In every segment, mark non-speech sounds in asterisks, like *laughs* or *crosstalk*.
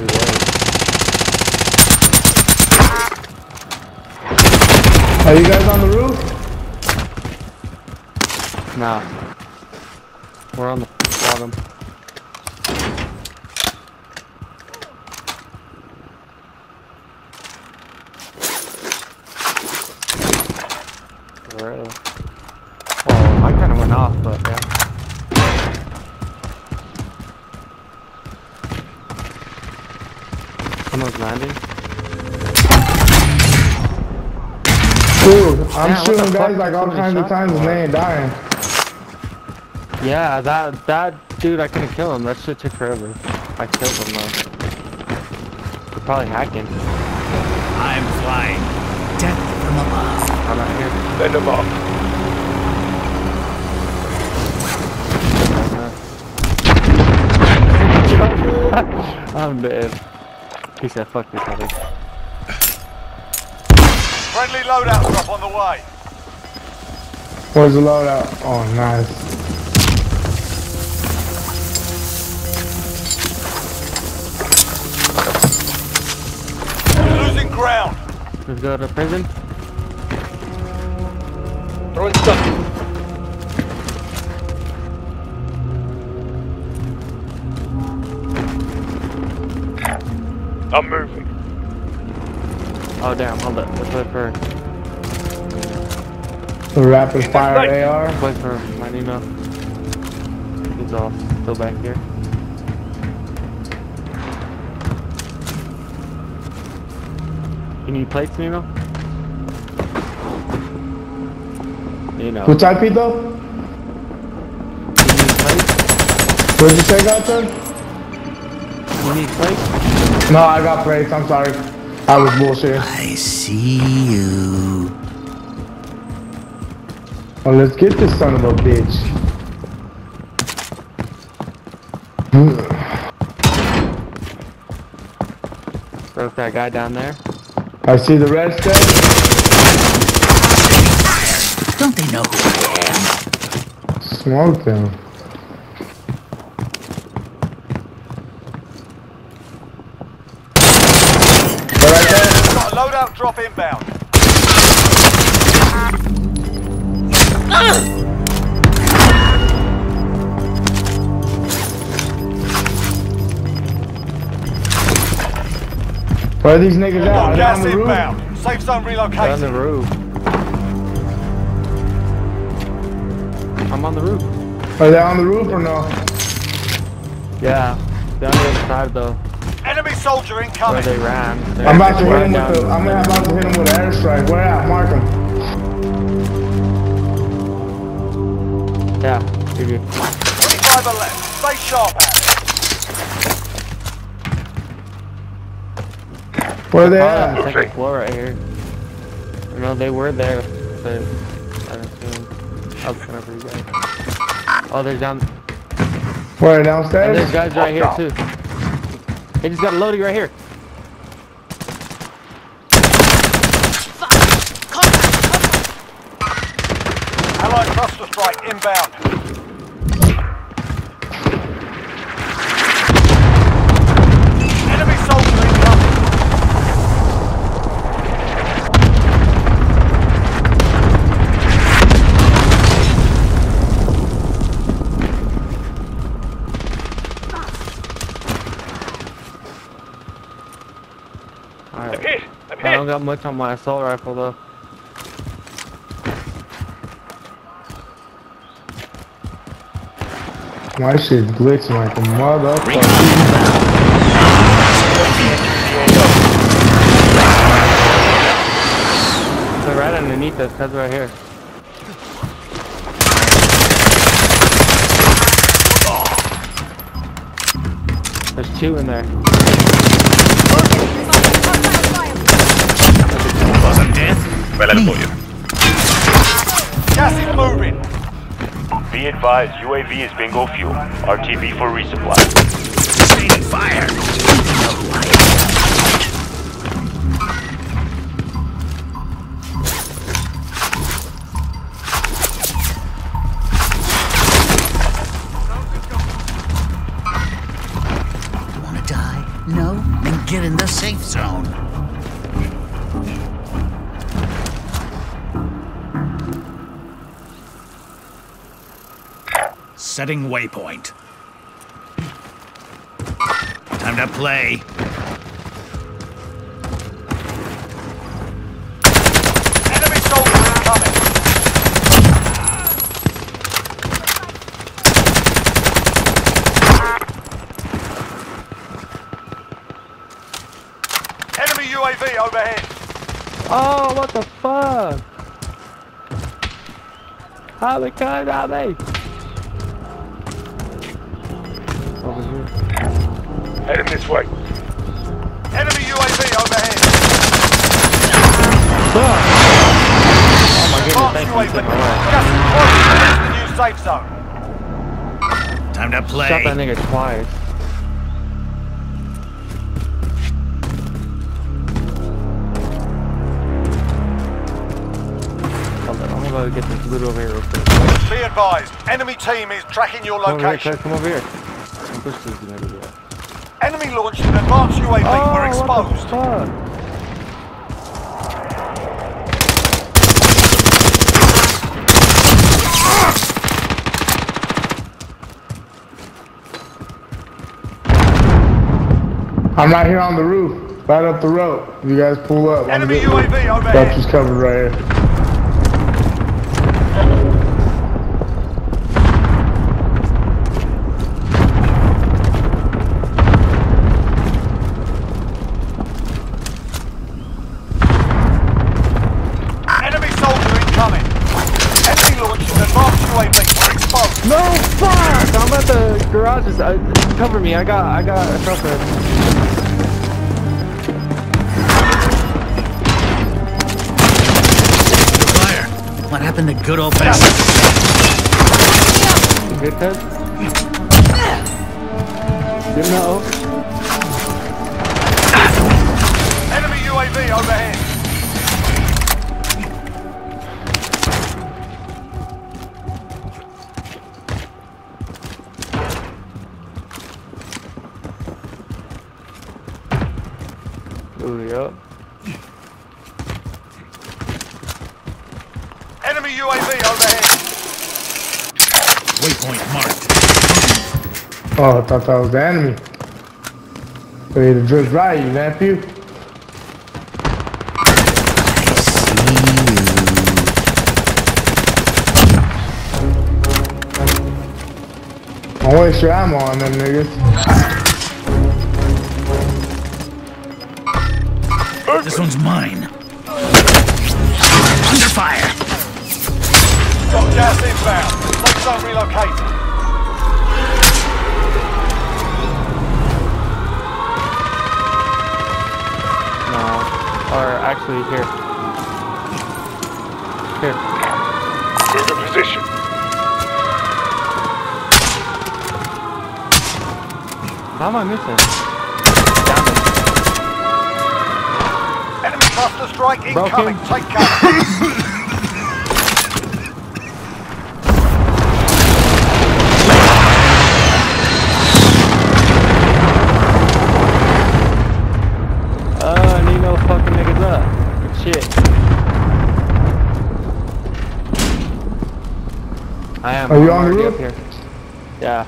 he was. Are you guys on the roof? Nah. We're on the bottom. Really? Oh, I kind of went off, but yeah. Someone's landing. Dude, I'm Yeah, shooting guys like all kinds of times and they ain't dying. Yeah, that that dude, I couldn't kill him. That shit took forever. I killed him though. They're probably hacking. I'm flying. Death from above. I'm not here. Send them off. I'm *laughs* dead. He said, fuck this other. Friendly loadout drop on the way. Where's the loadout? Oh, nice. You're losing ground. Let's go to prison. Throwing stuff. I'm moving. Oh damn, hold up. Let's wait for The rapid fire AR. let's wait for my Nino. He's all still back here. You need plates, Nino? Nino. Who type it though? You need plates? What'd you say, Godson? You need plates? No, I got plates. I'm sorry. I was bullshit. I see you. Oh, let's get this son of a bitch. Broke that guy down there. I see the red step. Don't they know who I am? Smoke them. They're right there. Got a drop inbound. Where are these niggas at? Got Are they gas on the roof? inbound. Safe zone They're on the roof. I'm on the roof. Are they on the roof or no? Yeah. They're on the other side though. Enemy soldier Where incoming. they ran. I'm about to hit him with down. the. I'm about to hit him with an airstrike. Where at? Mark him. Yeah. Give you. 25 are left. Stay sharp out. Where are they Probably on the at? second floor right here. You know, they were there, but I assume I was coming for you guys. Oh, they're down. Where downstairs? And there's guys right here too. They just got a loading right here. Allied cluster strike inbound. I don't got much on my assault rifle though. My shit glitching like a motherfucker. They're right underneath us, that's right here. There's two in there. Death? Well, I'll you. Gas is moving. Be advised, UAV is bingo fuel. RTB for resupply. Raining fire. Don't they know who I am? You wanna die? No? Then get in the safe zone. Setting waypoint. Time to play. Enemy soldier incoming. Enemy UAV overhead. Oh, what the fuck? How they coming at me? Over here. Heading this way. Enemy UAV overhead. Oh my goodness, Advanced thank you. UAV. My life. Just close the new safe zone. Time to play. Shot that nigga twice. Hold on, I'm gonna go get this loot over here real quick. Be advised, enemy team is tracking your Come over here, location. Come over here. Don't push this nigga. Enemy launched an advanced UAV. We're Oh, what the exposed. fuck? I'm right here on the roof, right up the road. You guys pull up. I'm Enemy good. UAV Got overhead. you covered right here. No fuck! I'm at the garages. Uh, cover me. I got. I got a trucker. Fire. What happened to good old fashioned? Good Ted. Good no. Enemy UAV overhead. Enemy UAV overhead. Waypoint marked. Oh, I thought that was the enemy. Ready to drift right, you nephew. Don't waste your ammo on them niggas. This one's mine. Under fire. Got gas inbound. Safe zone relocated. No. Or actually, here. Here. Move in position. How am I missing? Down Enemy cluster strike Broken. incoming. Take cover. *laughs* I am. Are you I'm on the roof? up here. Yeah.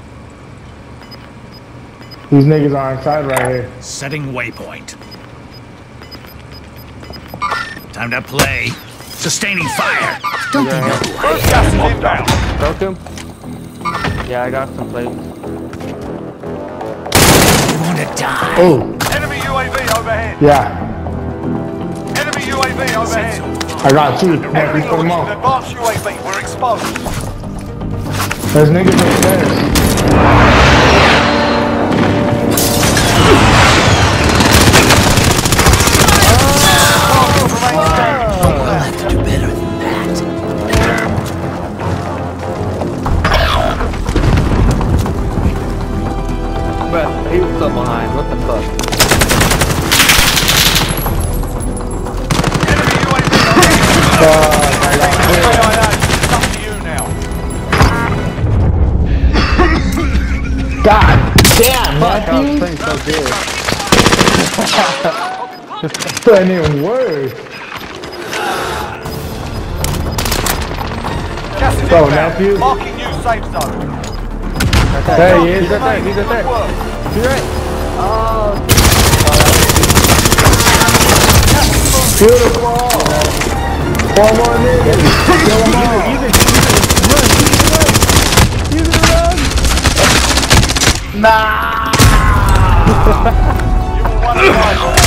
These niggas are inside right here. Setting waypoint. Time to play. Sustaining fire. Don't they know who I am? Gas is inbound. Broke him? Yeah, I got some plates. You want to die? Oh, Enemy UAV overhead. yeah. Enemy UAV overhead. I got two. Nephew, Enemy put them launched advanced UAV. We're exposed. There's niggas upstairs. Good. That didn't work. So, nephew. Marking new safe zone. There he is. He's right there, he's right there. He's right. Oh, Beautiful. Four more niggas. Kill them all. use it, use it. Run, use it, run. Use it, run. Nah on the